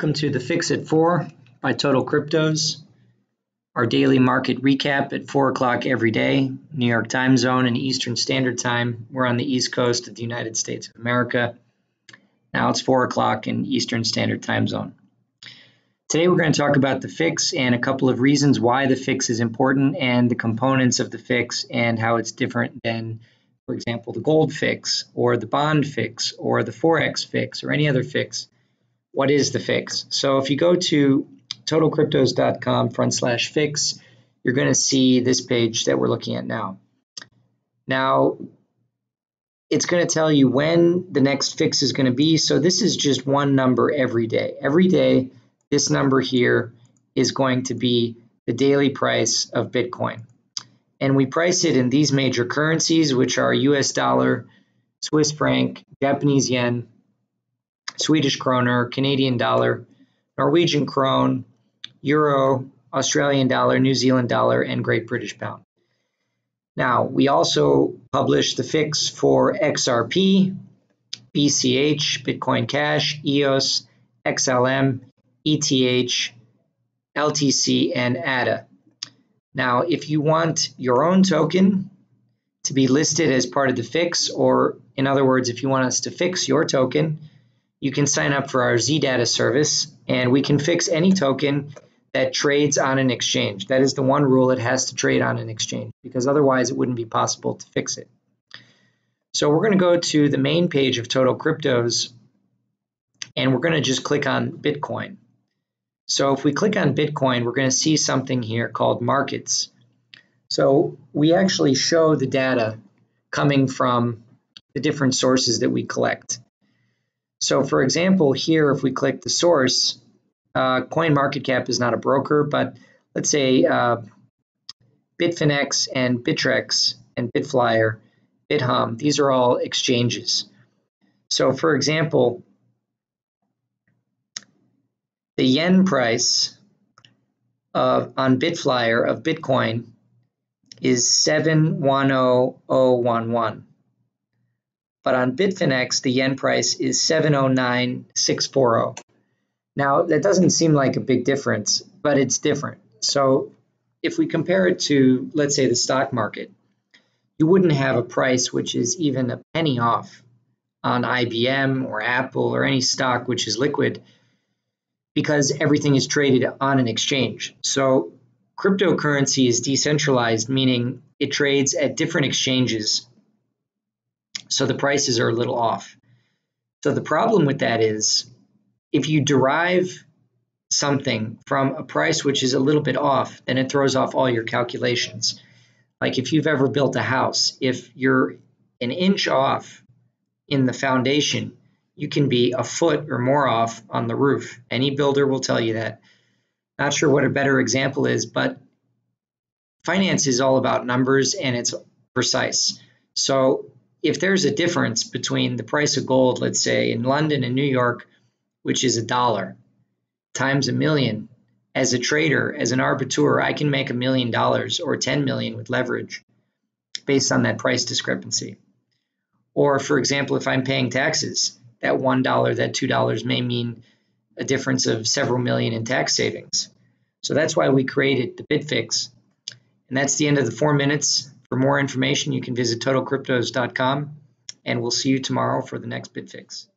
Welcome to the Fix at 4 by Total Cryptos, our daily market recap at 4 o'clock every day, New York time zone and Eastern Standard Time. We're on the East Coast of the United States of America. Now it's 4 o'clock in Eastern Standard Time Zone. Today we're going to talk about the fix and a couple of reasons why the fix is important and the components of the fix and how it's different than, for example, the gold fix or the bond fix or the Forex fix or any other fix what is the fix? So if you go to totalcryptos.com front slash fix, you're going to see this page that we're looking at now. Now, it's going to tell you when the next fix is going to be. So this is just one number every day. Every day, this number here is going to be the daily price of Bitcoin. And we price it in these major currencies, which are US dollar, Swiss franc, Japanese yen, Swedish kroner, Canadian dollar, Norwegian krone, euro, Australian dollar, New Zealand dollar, and Great British pound. Now, we also publish the fix for XRP, BCH, Bitcoin Cash, EOS, XLM, ETH, LTC, and ADA. Now, if you want your own token to be listed as part of the fix, or in other words, if you want us to fix your token, you can sign up for our ZData service and we can fix any token that trades on an exchange. That is the one rule it has to trade on an exchange because otherwise it wouldn't be possible to fix it. So we're going to go to the main page of Total Cryptos and we're going to just click on Bitcoin. So if we click on Bitcoin, we're going to see something here called markets. So we actually show the data coming from the different sources that we collect. So for example, here, if we click the source, uh, CoinMarketCap is not a broker, but let's say uh, Bitfinex and Bittrex and Bitflyer, Bithumb, these are all exchanges. So for example, the yen price of, on Bitflyer of Bitcoin is 710011. But on Bitfinex, the yen price is 709,640. Now, that doesn't seem like a big difference, but it's different. So if we compare it to, let's say, the stock market, you wouldn't have a price which is even a penny off on IBM or Apple or any stock which is liquid because everything is traded on an exchange. So cryptocurrency is decentralized, meaning it trades at different exchanges so the prices are a little off. So the problem with that is if you derive something from a price which is a little bit off, then it throws off all your calculations. Like if you've ever built a house, if you're an inch off in the foundation, you can be a foot or more off on the roof. Any builder will tell you that. Not sure what a better example is, but finance is all about numbers and it's precise. So if there's a difference between the price of gold, let's say in London and New York, which is a dollar, times a million, as a trader, as an arbiter, I can make a million dollars or 10 million with leverage based on that price discrepancy. Or, for example, if I'm paying taxes, that $1, that $2 may mean a difference of several million in tax savings. So that's why we created the BitFix. And that's the end of the four minutes. For more information, you can visit totalcryptos.com, and we'll see you tomorrow for the next BitFix.